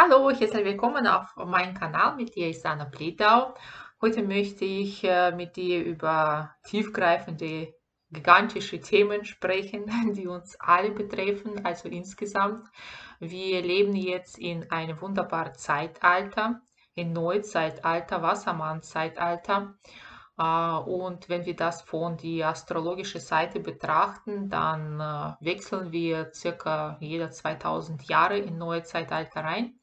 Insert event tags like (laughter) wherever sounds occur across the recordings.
Hallo, herzlich willkommen auf meinem Kanal. Mit dir ist Anna Pletau. Heute möchte ich äh, mit dir über tiefgreifende, gigantische Themen sprechen, (laughs) die uns alle betreffen, also insgesamt. Wir leben jetzt in einem wunderbaren Zeitalter, in Neuzeitalter, Wassermann-Zeitalter. Äh, und wenn wir das von der astrologischen Seite betrachten, dann äh, wechseln wir circa jede 2000 Jahre in neue Zeitalter rein.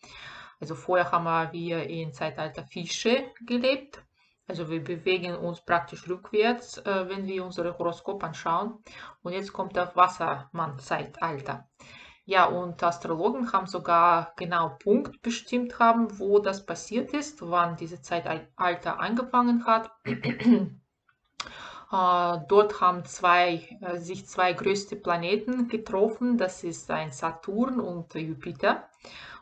Also vorher haben wir in Zeitalter Fische gelebt. Also wir bewegen uns praktisch rückwärts, äh, wenn wir unser Horoskop anschauen. Und jetzt kommt das Wassermann-Zeitalter. Ja, und Astrologen haben sogar genau Punkt bestimmt haben, wo das passiert ist, wann diese Zeitalter angefangen hat. (clears throat) Äh, dort haben zwei, äh, sich zwei größte Planeten getroffen, das ist ein Saturn und Jupiter.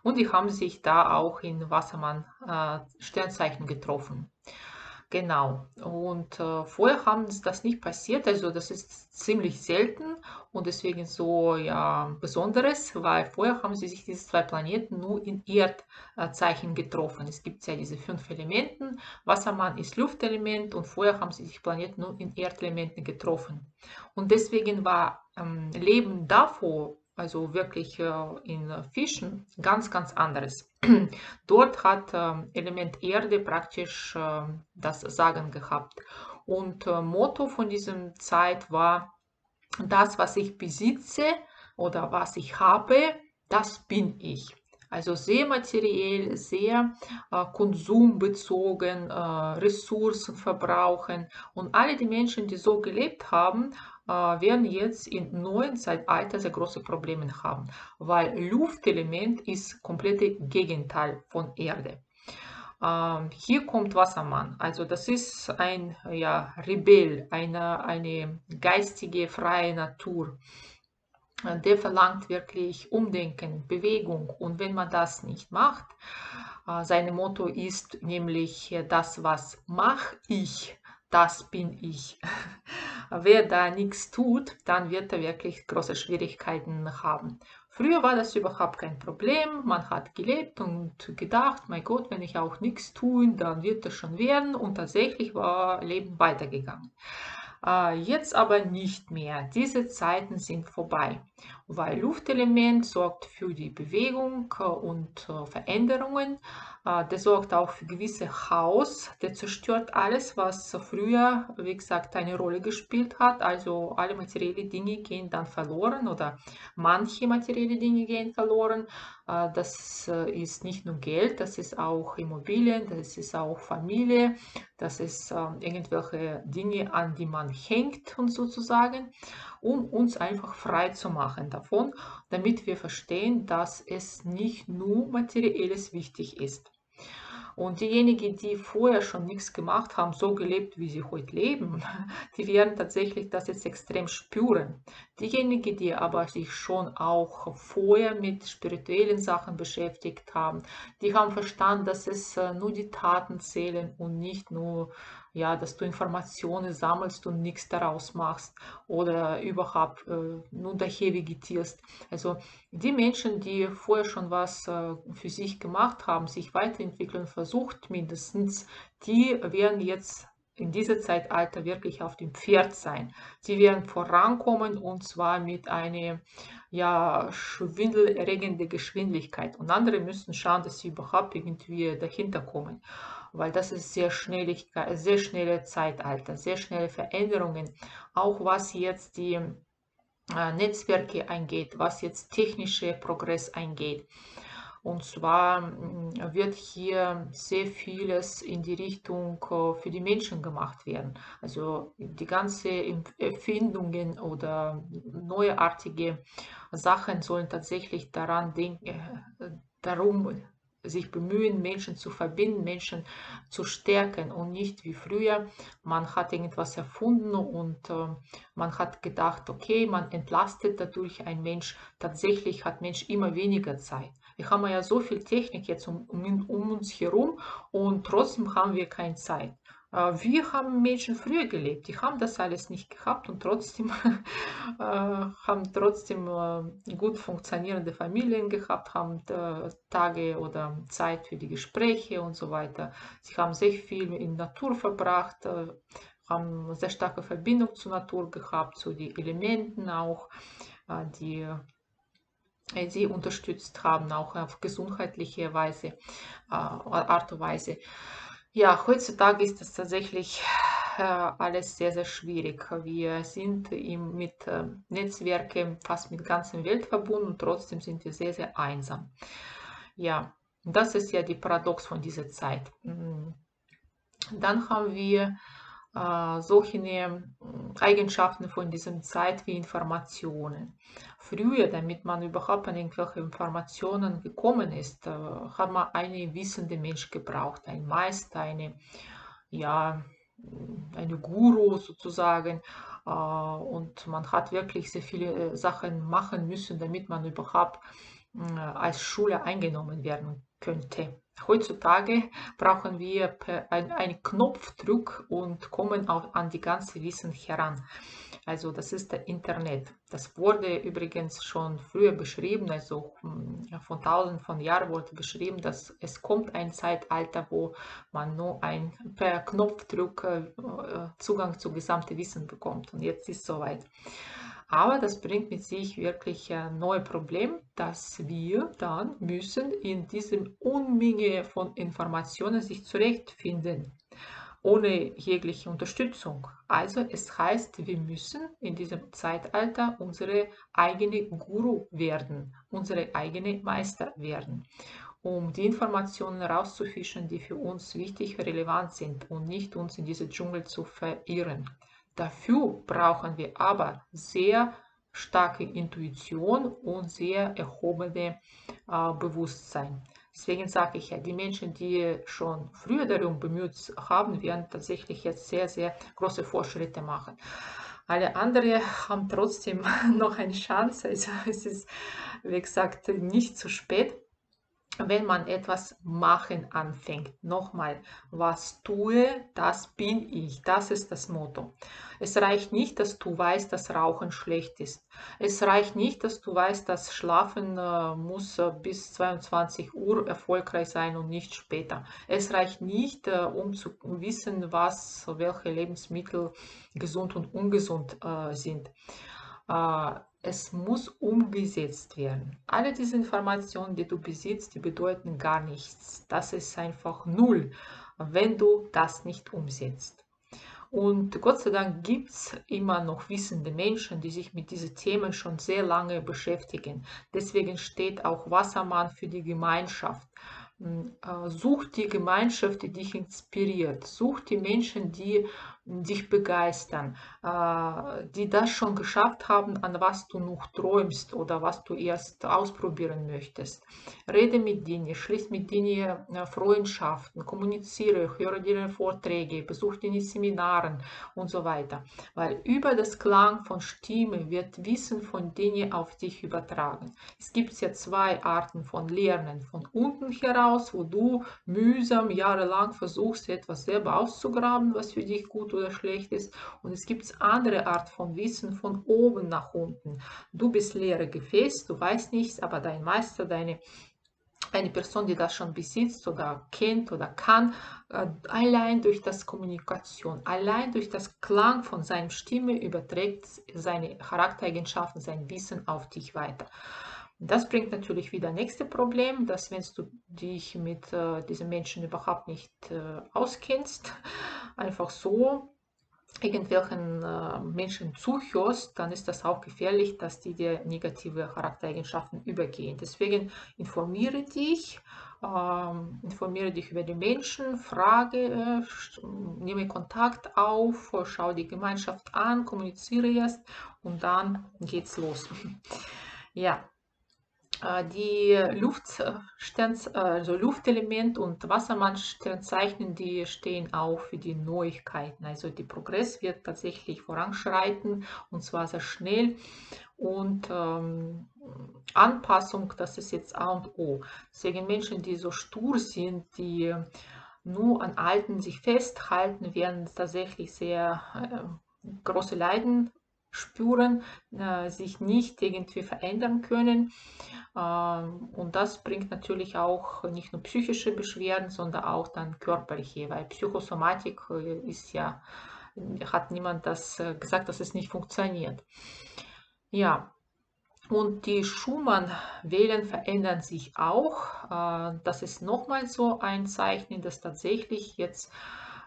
Und die haben sich da auch in Wassermann äh, Sternzeichen getroffen. Genau. Und äh, vorher haben das nicht passiert, also das ist ziemlich selten und deswegen so ja Besonderes, weil vorher haben sie sich diese zwei Planeten nur in Erdzeichen getroffen. Es gibt ja diese fünf Elementen, Wassermann ist Luftelement und vorher haben sie sich Planeten nur in Erdelementen getroffen. Und deswegen war ähm, Leben davor also wirklich äh, in Fischen, ganz, ganz anderes. (clears throat) Dort hat ähm, Element Erde praktisch ähm, das Sagen gehabt. Und äh, Motto von diesem Zeit war, das, was ich besitze oder was ich habe, das bin ich. Also sehr materiell, sehr äh, konsumbezogen, äh, Ressourcen verbrauchen. Und alle die Menschen, die so gelebt haben, äh, werden jetzt im neuen Zeitalter sehr große Probleme haben, weil Luftelement ist komplette Gegenteil von Erde. Hier kommt Wassermann, also das ist ein ja, Rebell, eine, eine geistige, freie Natur. Der verlangt wirklich Umdenken, Bewegung und wenn man das nicht macht, äh, sein Motto ist nämlich das, was mache ich, das bin ich. (laughs) Wer da nichts tut, dann wird er wirklich große Schwierigkeiten haben. Früher war das überhaupt kein Problem. Man hat gelebt und gedacht, mein Gott, wenn ich auch nichts tue, dann wird das schon werden. Und tatsächlich war Leben weitergegangen. Äh, jetzt aber nicht mehr. Diese Zeiten sind vorbei, weil Luftelement sorgt für die Bewegung äh, und äh, Veränderungen. Der sorgt auch für gewisse Chaos. Der zerstört alles, was früher, wie gesagt, eine Rolle gespielt hat. Also alle materielle Dinge gehen dann verloren oder manche materielle Dinge gehen verloren. Das ist nicht nur Geld, das ist auch Immobilien, das ist auch Familie, das ist irgendwelche Dinge, an die man hängt und sozusagen, um uns einfach frei zu machen davon, damit wir verstehen, dass es nicht nur materielles wichtig ist. Und diejenigen, die vorher schon nichts gemacht haben, so gelebt, wie sie heute leben, (laughs) die werden tatsächlich das jetzt extrem spüren. Diejenigen, die aber sich schon auch vorher mit spirituellen Sachen beschäftigt haben, die haben verstanden, dass es äh, nur die Taten zählen und nicht nur ja, dass du Informationen sammelst und nichts daraus machst oder überhaupt äh, nur daher vegetierst. Also die Menschen, die vorher schon was äh, für sich gemacht haben, sich weiterentwickeln versucht mindestens, die werden jetzt in diesem Zeitalter wirklich auf dem Pferd sein. Sie werden vorankommen und zwar mit einer ja, schwindelerregenden Geschwindigkeit. Und andere müssen schauen, dass sie überhaupt irgendwie dahinter kommen weil das ist sehr, schnellig, sehr schnelle Zeitalter, sehr schnelle Veränderungen, auch was jetzt die äh, Netzwerke eingeht, was jetzt technische Progress eingeht. Und zwar mm, wird hier sehr vieles in die Richtung äh, für die Menschen gemacht werden. Also die ganzen Erfindungen oder neuartige Sachen sollen tatsächlich daran denken, äh, darum sich bemühen, Menschen zu verbinden, Menschen zu stärken und nicht wie früher. Man hat irgendwas erfunden und äh, man hat gedacht, okay, man entlastet dadurch ein Mensch. Tatsächlich hat Mensch immer weniger Zeit. Wir haben ja so viel Technik jetzt um, um, um uns herum und trotzdem haben wir keine Zeit. Äh, wie haben Menschen früher gelebt? Die haben das alles nicht gehabt und trotzdem (laughs) äh, haben trotzdem äh, gut funktionierende Familien gehabt, haben Tage oder Zeit für die Gespräche und so weiter. Sie haben sehr viel in Natur verbracht, haben sehr starke Verbindung zur Natur gehabt, zu den Elementen auch, die sie unterstützt haben, auch auf gesundheitliche Weise, Art und Weise. Ja, heutzutage ist das tatsächlich äh, alles sehr, sehr schwierig. Wir sind mit äh, Netzwerken fast mit der ganzen Welt verbunden und trotzdem sind wir sehr, sehr einsam. Ja, das ist ja die Paradox von dieser Zeit. Mhm. Dann haben wir äh, solche äh, Eigenschaften von dieser Zeit wie Informationen. Früher, damit man überhaupt an irgendwelche Informationen gekommen ist, äh, hat man einen wissenden Mensch gebraucht, ein Meister, eine, ja, eine Guru sozusagen. Und man hat wirklich sehr viele Sachen machen müssen, damit man überhaupt als Schule eingenommen werden könnte. Heutzutage brauchen wir einen Knopfdruck und kommen auch an die ganze Wissen heran. Also das ist der Internet. Das wurde übrigens schon früher beschrieben, also hm, von tausenden von Jahren wurde beschrieben, dass es kommt ein Zeitalter, wo man nur ein per Knopfdruck äh, Zugang zu gesamten Wissen bekommt. Und jetzt ist es soweit. Aber das bringt mit sich wirklich ein neues Problem, dass wir dann müssen in diesem Unmenge von Informationen sich zurechtfinden, ohne jegliche Unterstützung. Also es heißt, wir müssen in diesem Zeitalter unsere eigene Guru werden, unsere eigene Meister werden um die Informationen rauszufischen, die für uns wichtig, relevant sind und nicht uns in diese Dschungel zu verirren. Dafür brauchen wir aber sehr starke Intuition und sehr erhobene äh, Bewusstsein. Deswegen sage ich ja, die Menschen, die schon früher darum bemüht haben, werden tatsächlich jetzt sehr, sehr große Fortschritte machen. Alle anderen haben trotzdem (laughs) noch eine Chance. Also es ist, wie gesagt, nicht zu spät wenn man etwas machen anfängt. Nochmal, was tue, das bin ich. Das ist das Motto. Es reicht nicht, dass du weißt, dass Rauchen schlecht ist. Es reicht nicht, dass du weißt, dass Schlafen äh, muss äh, bis 22 Uhr erfolgreich sein und nicht später. Es reicht nicht, äh, um zu wissen, was, welche Lebensmittel gesund und ungesund äh, sind äh, es muss umgesetzt werden. Alle diese Informationen, die du besitzt, die bedeuten gar nichts. Das ist einfach null, wenn du das nicht umsetzt. Und Gott sei Dank gibt es immer noch wissende Menschen, die sich mit diesen Themen schon sehr lange beschäftigen. Deswegen steht auch Wassermann für die Gemeinschaft. Hm, äh, such die Gemeinschaft, die dich inspiriert. Such die Menschen, die dich begeistern, die das schon geschafft haben, an was du noch träumst oder was du erst ausprobieren möchtest. Rede mit denen, schließ mit denen Freundschaften, kommuniziere, höre dir Vorträge, besuche die Seminaren und so weiter. Weil über das Klang von Stimme wird Wissen von denen auf dich übertragen. Es gibt ja zwei Arten von Lernen. Von unten heraus, wo du mühsam jahrelang versuchst, etwas selber auszugraben, was für dich gut oder schlecht ist. Und es gibt andere Art von Wissen von oben nach unten. Du bist leere Gefäß, du weißt nichts, aber dein Meister, deine eine Person, die das schon besitzt oder kennt oder kann, äh, allein durch das Kommunikation, allein durch das Klang von seiner Stimme überträgt seine Charaktereigenschaften, sein Wissen auf dich weiter. Das bringt natürlich wieder nächste Problem, dass wenn du dich mit äh, diesen Menschen überhaupt nicht äh, auskennst, einfach so irgendwelchen äh, Menschen zuhörst, dann ist das auch gefährlich, dass die dir negative Charaktereigenschaften übergehen. Deswegen informiere dich, ähm, informiere dich über die Menschen, frage, äh, nehme Kontakt auf, schau die Gemeinschaft an, kommuniziere erst und dann geht's los. (laughs) ja, die Luftsterns, also Luftelement und Wassermannsternzeichen, die stehen auch für die Neuigkeiten. Also der Progress wird tatsächlich voranschreiten und zwar sehr schnell. Und ähm, Anpassung, das ist jetzt A und O. Deswegen Menschen, die so stur sind, die nur an Alten sich festhalten, werden tatsächlich sehr äh, große Leiden spüren, äh, sich nicht irgendwie verändern können. Ähm, und das bringt natürlich auch nicht nur psychische Beschwerden, sondern auch dann körperliche, weil Psychosomatik äh, ist ja, hat niemand das äh, gesagt, dass es nicht funktioniert. Ja, und die Schumann-Wellen verändern sich auch. Das ist nochmal so ein Zeichen, dass tatsächlich jetzt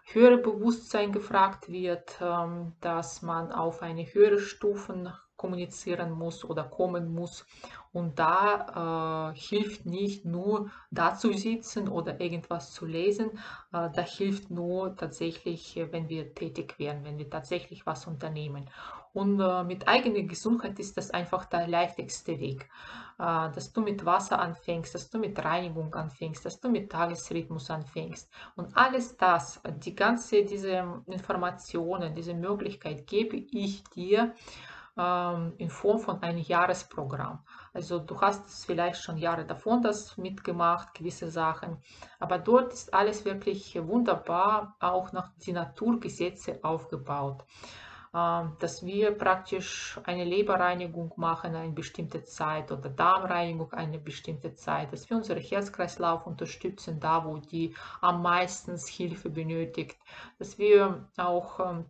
höhere Bewusstsein gefragt wird, ähm, dass man auf eine höhere Stufen kommunizieren muss oder kommen muss. Und da äh, hilft nicht nur da zu sitzen oder irgendwas zu lesen, äh, da hilft nur tatsächlich, wenn wir tätig werden, wenn wir tatsächlich was unternehmen. Und äh, mit eigener Gesundheit ist das einfach der leichteste Weg. Äh, dass du mit Wasser anfängst, dass du mit Reinigung anfängst, dass du mit Tagesrhythmus anfängst. Und alles das, die ganze diese Informationen, diese Möglichkeit gebe ich dir in Form von einem Jahresprogramm. Also du hast es vielleicht schon Jahre davon das mitgemacht, gewisse Sachen, aber dort ist alles wirklich wunderbar, auch nach den Naturgesetze aufgebaut. Ähm, dass wir praktisch eine Leberreinigung machen eine bestimmte Zeit oder Darmreinigung eine bestimmte Zeit, dass wir unseren Herzkreislauf unterstützen, da wo die am meisten Hilfe benötigt, dass wir auch ähm,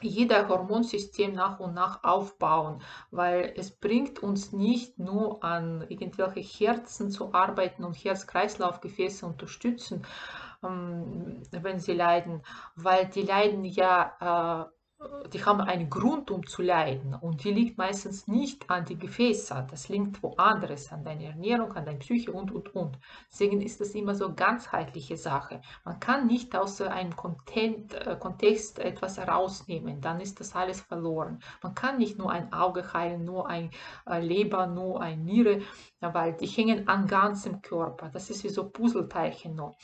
jeder Hormonsystem nach und nach aufbauen, weil es bringt uns nicht nur an irgendwelche Herzen zu arbeiten und Herz-Kreislauf-Gefäße unterstützen, ähm, wenn sie leiden, weil die leiden ja äh, die haben einen Grund, um zu leiden. Und die liegt meistens nicht an die Gefäße. Das liegt woanders, an deiner Ernährung, an deiner Psyche und, und, und. Deswegen ist das immer so ganzheitliche Sache. Man kann nicht aus einem Content, äh, Kontext etwas herausnehmen. Dann ist das alles verloren. Man kann nicht nur ein Auge heilen, nur ein äh, Leber, nur ein Niere, weil die hängen an ganzem Körper. Das ist wie so Puzzleteilchen nur.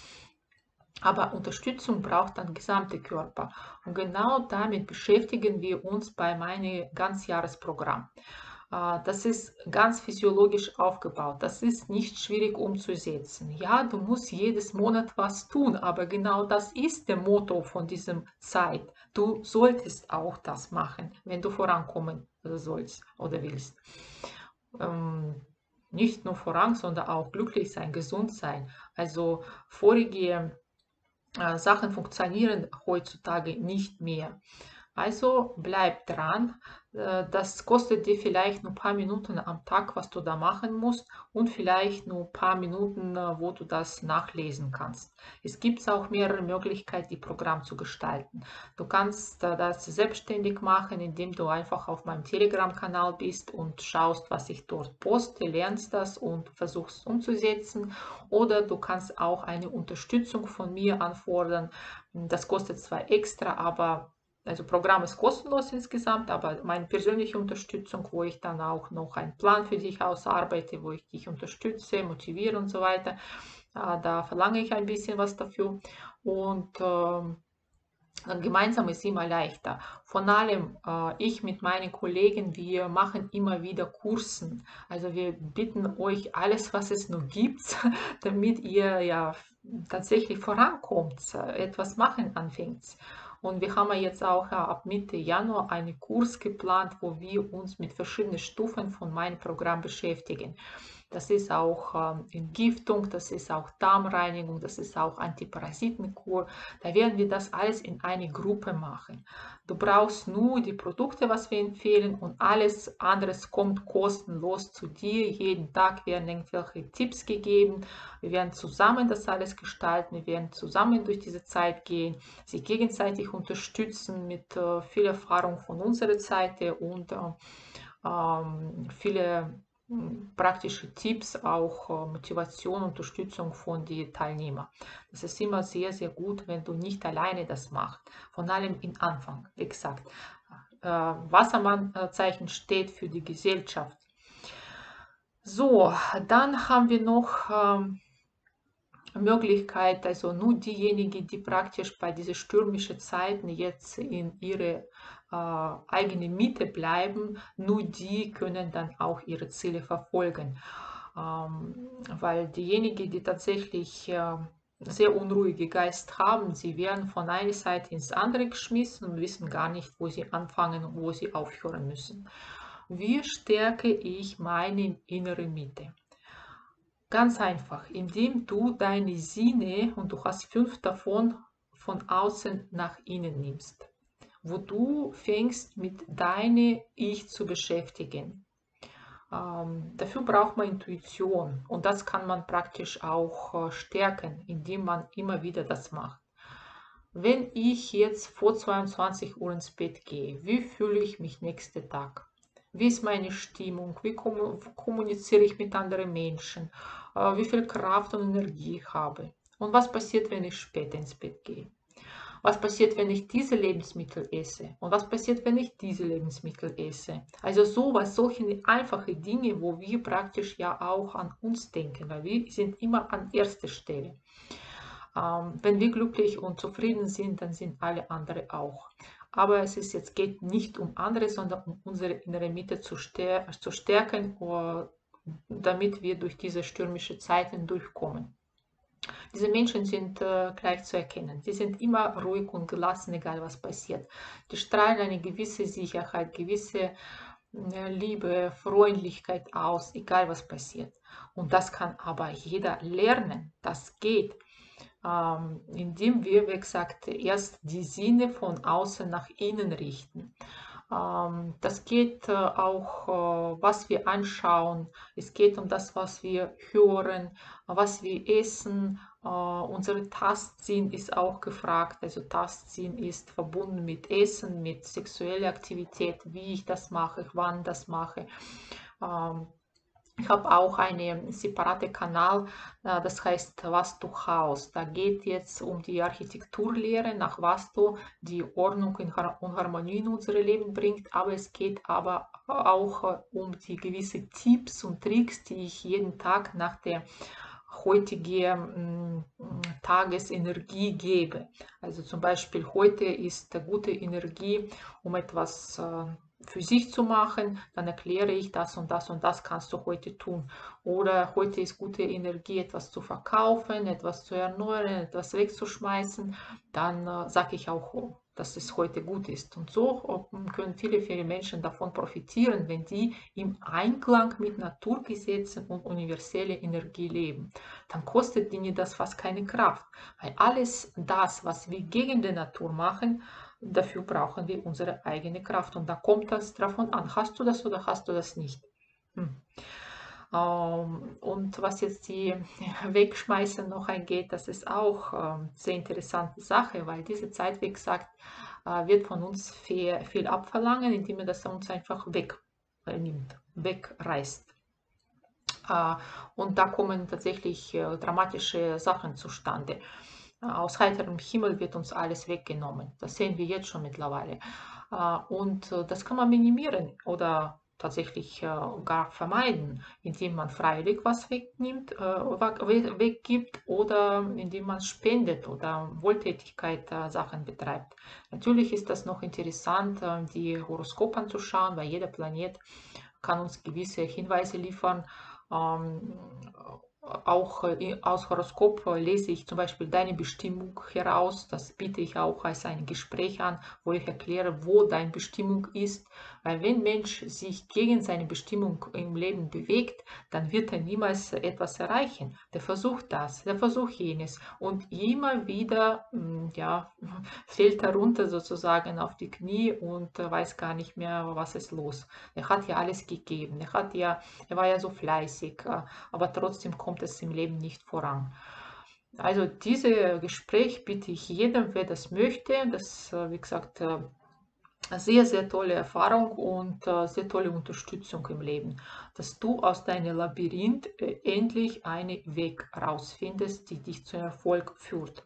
Aber Unterstützung braucht dann gesamte Körper. Und genau damit beschäftigen wir uns bei meinem Ganzjahresprogramm. Äh, das ist ganz physiologisch aufgebaut. Das ist nicht schwierig umzusetzen. Ja, du musst jedes Monat was tun, aber genau das ist der Motto von diesem Zeit. Du solltest auch das machen, wenn du vorankommen sollst oder willst. Ähm, nicht nur voran, sondern auch glücklich sein, gesund sein. Also vorige Sachen funktionieren heutzutage nicht mehr. Also bleib dran. Äh, das kostet dir vielleicht nur ein paar Minuten am Tag, was du da machen musst und vielleicht nur ein paar Minuten, äh, wo du das nachlesen kannst. Es gibt auch mehrere Möglichkeiten, die Programm zu gestalten. Du kannst äh, das selbstständig machen, indem du einfach auf meinem Telegram-Kanal bist und schaust, was ich dort poste, lernst das und versuchst umzusetzen. Oder du kannst auch eine Unterstützung von mir anfordern. Das kostet zwar extra, aber also Programm ist kostenlos insgesamt, aber meine persönliche Unterstützung, wo ich dann auch noch einen Plan für dich ausarbeite, wo ich dich unterstütze, motiviere und so weiter, äh, da verlange ich ein bisschen was dafür. Und äh, gemeinsam ist immer leichter. Von allem, äh, ich mit meinen Kollegen, wir machen immer wieder Kursen. Also wir bitten euch alles, was es noch gibt, (laughs) damit ihr ja tatsächlich vorankommt, etwas machen anfängt. Und wir haben jetzt auch ab Mitte Januar einen Kurs geplant, wo wir uns mit verschiedenen Stufen von meinem Programm beschäftigen. Das ist auch ähm, Entgiftung, das ist auch Darmreinigung, das ist auch Antiparasitenkur. Da werden wir das alles in eine Gruppe machen. Du brauchst nur die Produkte, was wir empfehlen und alles andere kommt kostenlos zu dir. Jeden Tag werden irgendwelche Tipps gegeben. Wir werden zusammen das alles gestalten. Wir werden zusammen durch diese Zeit gehen, sich gegenseitig unterstützen mit äh, viel Erfahrung von unserer Seite und äh, ähm, viele praktische Tipps, auch Motivation, Unterstützung von den Teilnehmern. Das ist immer sehr, sehr gut, wenn du nicht alleine das machst. Von allem im Anfang, wie gesagt. Äh, Wassermannzeichen steht für die Gesellschaft. So, dann haben wir noch ähm, Möglichkeit, also nur diejenigen, die praktisch bei diesen stürmischen Zeiten jetzt in ihre äh, eigene Miete bleiben, nur die können dann auch ihre Ziele verfolgen. Ähm, weil diejenigen, die tatsächlich äh, sehr unruhige Geist haben. Sie werden von einer Seite ins andere geschmissen und wissen gar nicht, wo sie anfangen und wo sie aufhören müssen. Wie stärke ich meine innere Mitte? Ganz einfach, indem du deine Sinne, und du hast fünf davon, von außen nach innen nimmst, wo du fängst mit deinem Ich zu beschäftigen. Ähm, dafür braucht man Intuition und das kann man praktisch auch äh, stärken, indem man immer wieder das macht. Wenn ich jetzt vor 22 Uhr ins Bett gehe, wie fühle ich mich nächsten Tag? Wie ist meine Stimmung? Wie kommuniziere ich mit anderen Menschen? Wie viel Kraft und Energie ich habe? Und was passiert, wenn ich später ins Bett gehe? Was passiert, wenn ich diese Lebensmittel esse? Und was passiert, wenn ich diese Lebensmittel esse? Also sowas, solche einfache Dinge, wo wir praktisch ja auch an uns denken, weil wir sind immer an erster Stelle. Ähm, wenn wir glücklich und zufrieden sind, dann sind alle anderen auch. Aber es ist jetzt geht nicht um andere, sondern um unsere innere Mitte zu, stär zu stärken, damit wir durch diese stürmische Zeiten durchkommen. Diese Menschen sind äh, gleich zu erkennen. Sie sind immer ruhig und gelassen, egal was passiert. Die strahlen eine gewisse Sicherheit, gewisse äh, Liebe, Freundlichkeit aus, egal was passiert. Und das kann aber jeder lernen. Das geht, ähm, indem wir, wie gesagt, erst die Sinne von außen nach innen richten. Ähm, das geht äh, auch, äh, was wir anschauen. Es geht um das, was wir hören, was wir essen. Äh, unsere Tastsinn ist auch gefragt. Also Tastsinn ist verbunden mit Essen, mit sexueller Aktivität, wie ich das mache, wann das mache. Ich habe auch einen separaten Kanal, äh, das heißt Vastu Haus. Da geht jetzt um die Architekturlehre nach Vastu, die Ordnung und Harmonie in unser Leben bringt, aber es geht aber auch äh, um die gewisse Tipps und Tricks, die ich jeden Tag nach der heutigen mm, Tagesenergie gebe. Also zum Beispiel heute ist gute Energie, um etwas äh, für sich zu machen, dann erkläre ich das und das und das kannst du heute tun. Oder heute ist gute Energie, etwas zu verkaufen, etwas zu erneuern, etwas wegzuschmeißen. Dann äh, sage ich auch, dass es heute gut ist. Und so können viele, viele Menschen davon profitieren, wenn die im Einklang mit Naturgesetzen und universelle Energie leben. Dann kostet ihnen das fast keine Kraft, weil alles das, was wir gegen die Natur machen, Dafür brauchen wir unsere eigene Kraft. Und da kommt das davon an, hast du das oder hast du das nicht. Hm. Ähm, und was jetzt die (laughs) Wegschmeißen noch eingeht, das ist auch ähm, sehr interessante Sache, weil diese Zeit, wie gesagt, äh, wird von uns viel, viel abverlangen, indem er das uns einfach wegnimmt, wegreißt. Äh, und da kommen tatsächlich äh, dramatische Sachen zustande. Aus heiterem Himmel wird uns alles weggenommen. Das sehen wir jetzt schon mittlerweile. Äh, und äh, das kann man minimieren oder tatsächlich äh, gar vermeiden, indem man freiwillig was wegnimmt, weggibt oder indem man spendet oder Wohltätigkeit Sachen betreibt. Natürlich ist das noch interessant, die Horoskope anzuschauen, weil jeder Planet kann uns gewisse Hinweise liefern ähm, auch äh, aus Horoskop lese ich zum Beispiel deine Bestimmung heraus. Das biete ich auch als ein Gespräch an, wo ich erkläre, wo deine Bestimmung ist. Weil wenn Mensch sich gegen seine Bestimmung im Leben bewegt, dann wird er niemals etwas erreichen. Der versucht das, der versucht jenes und immer wieder hm, ja, (laughs) fällt er runter sozusagen auf die Knie und weiß gar nicht mehr, was ist los. Er hat ja alles gegeben, er, hat ja, er war ja so fleißig, äh, aber trotzdem kommt es im Leben nicht voran. Also dieses Gespräch bitte ich jedem, wer das möchte. Das, äh, wie gesagt, äh, sehr, sehr tolle Erfahrung und äh, sehr tolle Unterstützung im Leben, dass du aus deinem Labyrinth endlich einen Weg rausfindest, die dich zum Erfolg führt.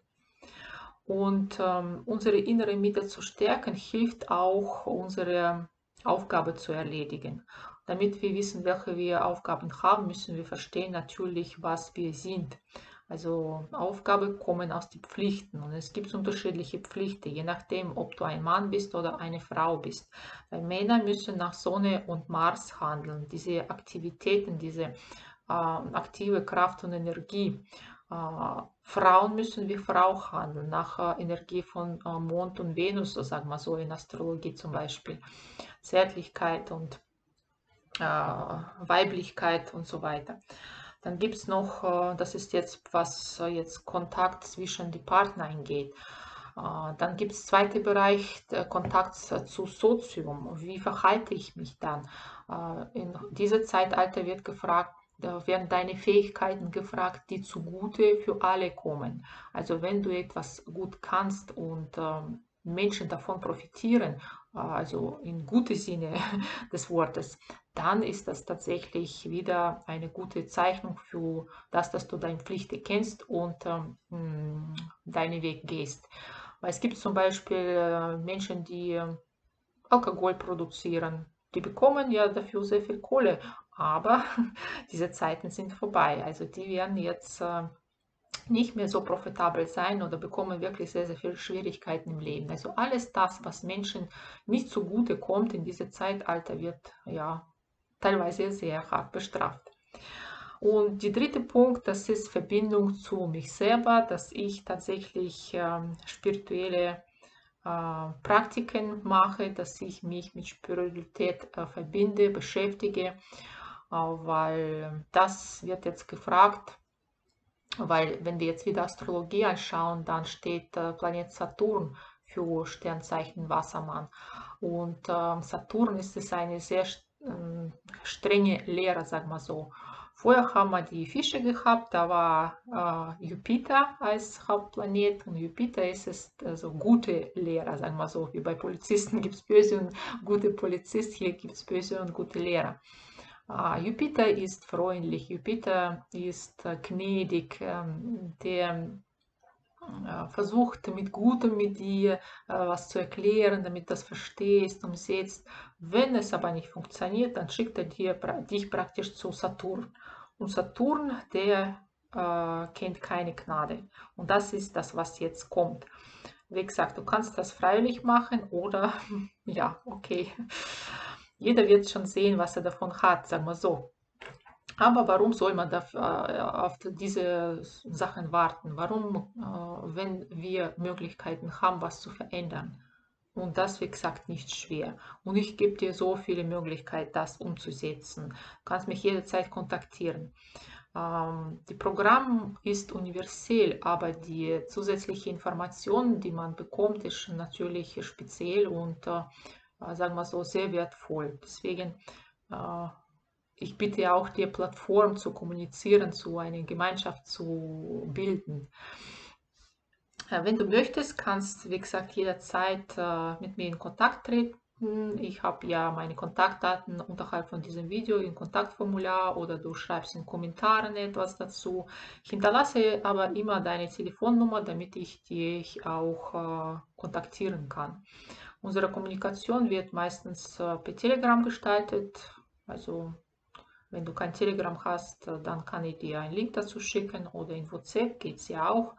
Und ähm, unsere innere Mitte zu stärken, hilft auch, unsere Aufgabe zu erledigen. Damit wir wissen, welche wir Aufgaben haben, müssen wir verstehen natürlich, was wir sind. Also Aufgaben kommen aus den Pflichten und es gibt unterschiedliche Pflichten, je nachdem, ob du ein Mann bist oder eine Frau bist. Weil Männer müssen nach Sonne und Mars handeln. Diese Aktivitäten, diese äh, aktive Kraft und Energie Äh, Frauen müssen wie Frau handeln, nach äh, Energie von äh, Mond und Venus, so sagen wir so in Astrologie zum Beispiel. Zärtlichkeit und Weiblichkeit und so weiter. Dann gibt es noch, äh, das ist jetzt, was äh, jetzt Kontakt zwischen die Partner eingeht. Dann gibt es zweiter Bereich, Kontakt zu Sozium. Wie verhalte ich mich dann? In diesem Zeitalter wird gefragt, werden deine Fähigkeiten gefragt, die zugute für alle kommen. Also wenn du etwas gut kannst und ähm, Menschen davon profitieren, äh, also in gutem Sinne (laughs) des Wortes, dann ist das tatsächlich wieder eine gute Zeichnung für das, dass du deine Pflichten kennst und ähm, deinen Weg gehst. Weil es gibt zum Beispiel äh, Menschen, die äh, Alkohol produzieren, die bekommen ja dafür sehr viel Kohle, aber (laughs) diese Zeiten sind vorbei. Also die werden jetzt äh, nicht mehr so profitabel sein oder bekommen wirklich sehr, sehr viele Schwierigkeiten im Leben. Also alles das, was Menschen nicht zugute kommt in diesem Zeitalter, wird ja teilweise sehr hart bestraft. Und der dritte Punkt, das ist Verbindung zu mich selber, dass ich tatsächlich ähm, spirituelle äh, Praktiken mache, dass ich mich mit Spiritualität äh, verbinde, beschäftige weil das wird jetzt gefragt, weil wenn wir jetzt wieder Astrologie anschauen, dann steht Planet Saturn für Sternzeichen Wassermann. Und äh, Saturn ist es eine sehr äh, strenge Lehre, sagen wir so. Vorher haben wir die Fische gehabt, da war äh, Jupiter als Hauptplanet und Jupiter ist es also gute Lehrer, sagen wir so, wie bei Polizisten (laughs) gibt es böse und gute Polizist, hier gibt es böse und gute Lehrer. Ah, Jupiter ist freundlich, Jupiter ist äh, gnädig, ähm, der äh, versucht mit Gutem mit dir äh, was zu erklären, damit du das verstehst, umsetzt. Wenn es aber nicht funktioniert, dann schickt er dir, dich praktisch zu Saturn. Und Saturn, der kennt keine Gnade. Und das ist das, was jetzt kommt. Wie gesagt, du kannst das freiwillig machen oder (laughs) ja, okay. Jeder wird schon sehen, was er davon hat, sagen wir so. Aber warum soll man äh, auf diese Sachen warten? Warum, äh, wenn wir Möglichkeiten haben, was zu verändern? Und das, wie gesagt, nicht schwer. Und ich gebe dir so viele Möglichkeiten, das umzusetzen. Du kannst mich jederzeit kontaktieren. Ähm, das Programm ist universell, aber die zusätzlichen Informationen, die man bekommt, ist natürlich speziell und äh, sagen wir so, sehr wertvoll. Deswegen, äh, ich bitte auch die Plattform zu kommunizieren, zu einer Gemeinschaft zu bilden. Äh, wenn du möchtest, kannst, wie gesagt, jederzeit mit mir in Kontakt treten. Ich habe ja meine Kontaktdaten unterhalb von diesem Video im Kontaktformular oder du schreibst in Kommentaren etwas dazu. Ich hinterlasse aber immer deine Telefonnummer, damit ich dich auch kontaktieren kann. Unsere Kommunikation wird meistens äh, per Telegram gestaltet. Also wenn du kein Telegram hast, äh, dann kann ich dir einen Link dazu schicken oder in WhatsApp geht es ja auch.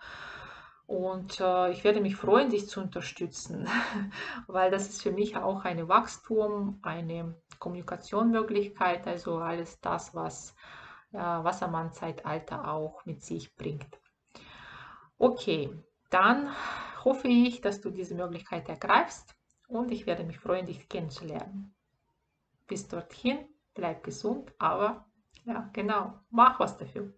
Und äh, ich werde mich freuen, dich zu unterstützen, (laughs) weil das ist für mich auch ein Wachstum, eine Kommunikationsmöglichkeit, also alles das, was äh, Wassermann-Zeitalter auch mit sich bringt. Okay, dann hoffe ich, dass du diese Möglichkeit ergreifst und ich werde mich freuen, dich kennenzulernen. Bis dorthin, bleib gesund, aber ja, genau, mach was dafür.